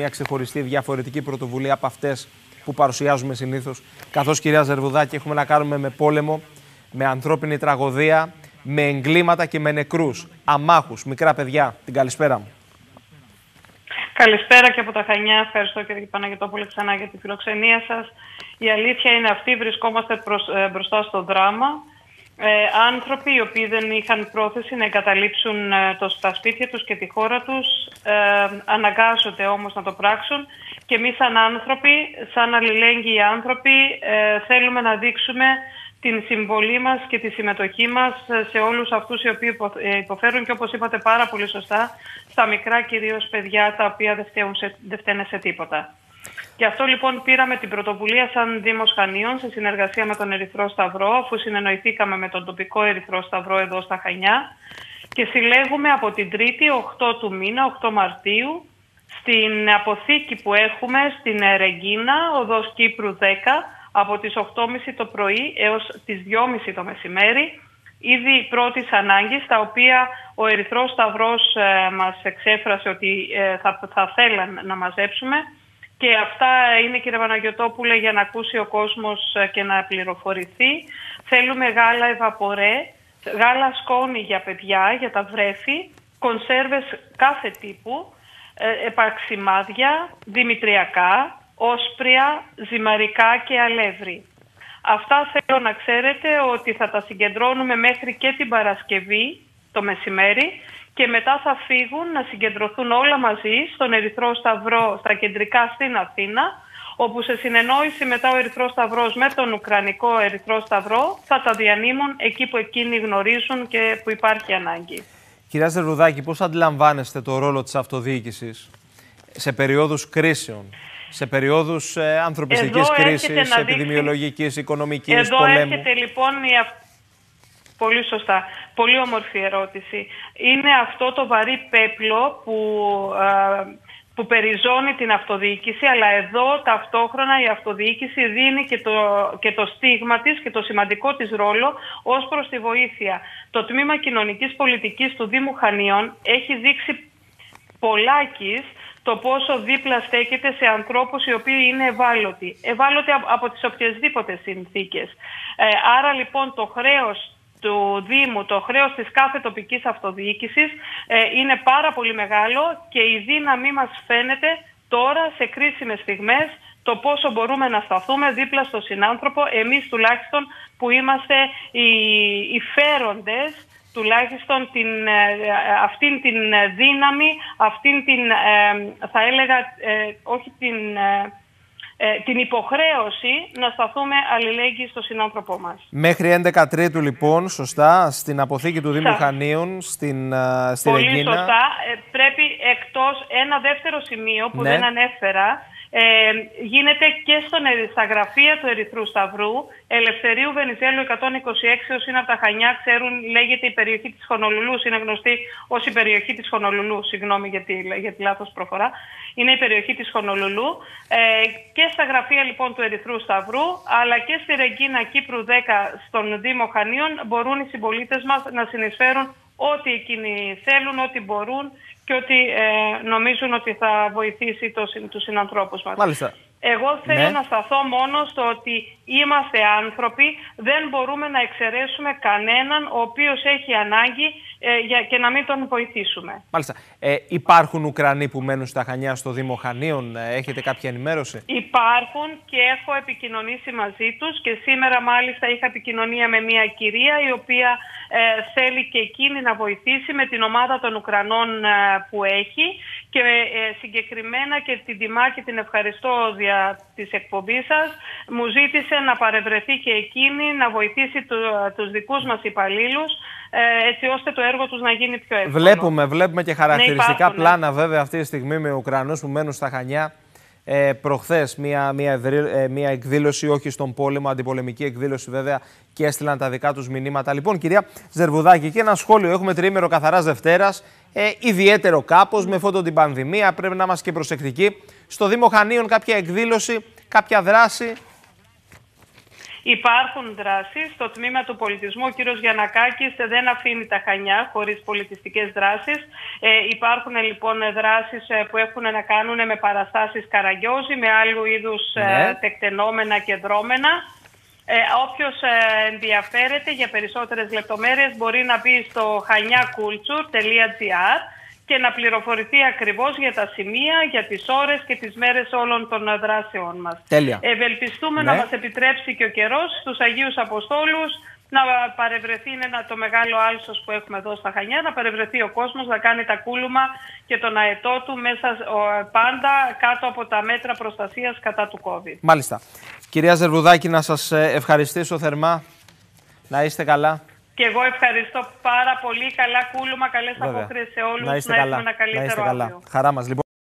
μια ξεχωριστή διαφορετική πρωτοβουλία από αυτές που παρουσιάζουμε συνήθως. Καθώς, κυρία Ζερβουδάκη, έχουμε να κάνουμε με πόλεμο, με ανθρώπινη τραγωδία, με εγκλήματα και με νεκρούς, αμάχους, μικρά παιδιά. Την καλησπέρα μου. Καλησπέρα και από τα Χανιά. Ευχαριστώ κύριε Παναγιώτοπουλε ξανά για τη φιλοξενία σας. Η αλήθεια είναι αυτή, βρισκόμαστε ε, μπροστά στο δράμα. Ε, άνθρωποι οι οποίοι δεν είχαν πρόθεση να εγκαταλείψουν ε, το, τα σπίτια τους και τη χώρα τους ε, αναγκάζονται όμως να το πράξουν και εμείς σαν άνθρωποι, σαν αλληλέγγυοι άνθρωποι ε, θέλουμε να δείξουμε την συμβολή μας και τη συμμετοχή μας σε όλους αυτούς οι οποίοι ε, υποφέρουν και όπως είπατε πάρα πολύ σωστά στα μικρά κυρίως παιδιά τα οποία δεν, σε, δεν φταίνε σε τίποτα. Γι' αυτό λοιπόν πήραμε την πρωτοβουλία σαν Δήμος Χανίων σε συνεργασία με τον Ερυθρό Σταυρό αφού συνεννοηθήκαμε με τον τοπικό Ερυθρό Σταυρό εδώ στα Χανιά. Και συλλέγουμε από την 3η 8 του μήνα, 8 Μαρτίου στην αποθήκη που έχουμε στην Ρεγκίνα, οδός Κύπρου 10 από τις 8.30 το πρωί έως τις 2.30 το μεσημέρι. Ήδη πρώτης ανάγκης, τα οποία ο Ερυθρός Σταυρός ε, μας εξέφρασε ότι ε, θα, θα θέλαν να μαζέψουμε και αυτά είναι κύριε Παναγιωτόπουλε για να ακούσει ο κόσμος ε, και να πληροφορηθεί. Θέλουμε γάλα ευαπορέ, γάλα σκόνη για παιδιά, για τα βρέφη, κονσέρβες κάθε τύπου, ε, επαξιμάδια, δημητριακά, όσπρια, ζυμαρικά και αλεύρι. Αυτά θέλω να ξέρετε ότι θα τα συγκεντρώνουμε μέχρι και την Παρασκευή το μεσημέρι και μετά θα φύγουν να συγκεντρωθούν όλα μαζί στον Ερυθρό Σταυρό στα κεντρικά στην Αθήνα όπου σε συνεννόηση μετά ο Ερυθρός Σταυρός με τον Ουκρανικό Ερυθρό Σταυρό θα τα διανύμουν εκεί που εκείνοι γνωρίζουν και που υπάρχει ανάγκη. Κυρία Ζερβουδάκη, πώς αντιλαμβάνεστε το ρόλο της αυτοδιοίκησης σε περίοδους κρίσεων σε περιόδους ε, ανθρωπιστικής κρίσης, επιδημιολογικής, οικονομικής, Εδώ πολέμου; Εδώ έρχεται λοιπόν η Πολύ σωστά. Πολύ όμορφη ερώτηση. Είναι αυτό το βαρύ πέπλο που, ε, που περιζώνει την αυτοδιοίκηση, αλλά εδώ ταυτόχρονα η αυτοδιοίκηση δίνει και το, και το στίγμα της και το σημαντικό της ρόλο ως προς τη βοήθεια. Το Τμήμα Κοινωνικής Πολιτικής του Δήμου Χανίων έχει δείξει πολλάκις το πόσο δίπλα στέκεται σε ανθρώπους οι οποίοι είναι ευάλωτοι. Ευάλωτοι από τις οποιασδήποτε συνθήκες. Ε, άρα λοιπόν το χρέος του Δήμου, το χρέος της κάθε τοπικής αυτοδιοίκησης ε, είναι πάρα πολύ μεγάλο και η δύναμή μας φαίνεται τώρα σε κρίσιμες στιγμές το πόσο μπορούμε να σταθούμε δίπλα στο συνάνθρωπο, εμείς τουλάχιστον που είμαστε οι, οι φέροντες τουλάχιστον την, ε, αυτήν την δύναμη, αυτήν την, ε, θα έλεγα, ε, όχι την, την υποχρέωση να σταθούμε αλληλέγγυοι στο συνάνθρωπό μας. Μέχρι 11 Τρίτου λοιπόν, σωστά, στην αποθήκη του Δήμου Χανίων, στην, στη Πολύ σωστά. πρέπει εκτός ένα δεύτερο σημείο που ναι. δεν ανέφερα, ε, γίνεται και στον, στα γραφεία του Ερυθρού Σταυρού, Ελευθερίου Βενιζέλου 126, όσοι είναι από τα Χανιά, ξέρουν, λέγεται η περιοχή της Χονολουλούς, είναι γνωστή ως η περιοχή της Χονολουλούς, συγγνώμη για τη, για τη λάθος προφορά, είναι η περιοχή της Χονολουλού. Ε, και στα γραφεία λοιπόν του Ερυθρού Σταυρού, αλλά και στη Ρεγκίνα Κύπρου 10 στον Δήμο Χανίων μπορούν οι συμπολίτες μας να συνεισφέρουν ό,τι εκείνοι θέλουν, ό,τι μπορούν και ότι ε, νομίζουν ότι θα βοηθήσει το, τους συνανθρώπους μας. Μάλιστα. Εγώ θέλω ναι. να σταθώ μόνο στο ότι είμαστε άνθρωποι, δεν μπορούμε να εξαιρέσουμε κανέναν ο οποίος έχει ανάγκη ε, για, και να μην τον βοηθήσουμε. Μάλιστα. Ε, υπάρχουν Ουκρανοί που μένουν στα Χανιά στο Δήμο Χανίων, ε, έχετε κάποια ενημέρωση; Υπάρχουν και έχω επικοινωνήσει μαζί τους και σήμερα μάλιστα είχα επικοινωνία με μια κυρία η οποία ε, θέλει και εκείνη να βοηθήσει με την ομάδα των Ουκρανών που έχει. Και ε, συγκεκριμένα και την τιμά και την ευχαριστώ δια της εκπομπής σας μου ζήτησε να παρευρεθεί και εκείνη να βοηθήσει του, τους δικούς μας υπαλλήλους ε, έτσι ώστε το έργο τους να γίνει πιο εύκολο. Βλέπουμε, βλέπουμε και χαρακτηριστικά ναι, πλάνα βέβαια αυτή τη στιγμή με Ουκρανούς που μένουν στα Χανιά ε, προχθές μία, μία, ε, μία εκδήλωση, όχι στον πόλεμο, αντιπολεμική εκδήλωση βέβαια και έστειλαν τα δικά τους μηνύματα. Λοιπόν, κυρία Ζερβουδάκη, και ένα σχόλιο. Έχουμε τρίμερο καθαράς Δευτέρας. Ε, ιδιαίτερο κάπως με φώτο την πανδημία. Πρέπει να είμαστε και προσεκτικοί. Στο Δήμο Χανίων, κάποια εκδήλωση, κάποια δράση. Υπάρχουν δράσεις. Το τμήμα του πολιτισμού, ο κύριος Γιανακάκης δεν αφήνει τα Χανιά χωρίς πολιτιστικές δράσεις. Ε, υπάρχουν λοιπόν δράσεις ε, που έχουν να κάνουν με παραστάσεις καραγκιόζη, με άλλου είδους ναι. τεκτενόμενα και δρόμενα. Ε, όποιος ενδιαφέρεται για περισσότερες λεπτομέρειες μπορεί να μπει στο hanyaculture.gr και να πληροφορηθεί ακριβώς για τα σημεία, για τις ώρες και τις μέρες όλων των δράσεών μας. Τέλεια. Ευελπιστούμε να ναι. μας επιτρέψει και ο καιρός στους Αγίους Αποστόλους να παρευρεθεί είναι ένα, το μεγάλο άλσος που έχουμε εδώ στα Χανιά, να παρευρεθεί ο κόσμος να κάνει τα κούλουμα και τον αετό του μέσα πάντα κάτω από τα μέτρα προστασίας κατά του COVID. Μάλιστα. Κυρία Ζερβουδάκη, να σας ε, ευχαριστήσω θερμά. Να είστε καλά. Και εγώ ευχαριστώ πάρα πολύ. Καλά κούλουμα, καλές απόκριες σε όλους. Να, είστε να καλά. έχουμε ένα καλύτερο να είστε καλά. Χαρά μας. Λοιπόν.